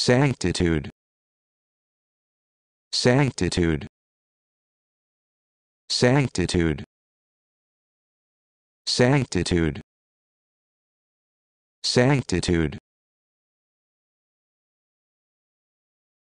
sanctitude. Sanctitude. Sanctitude. Sanctitude. Sanctitude.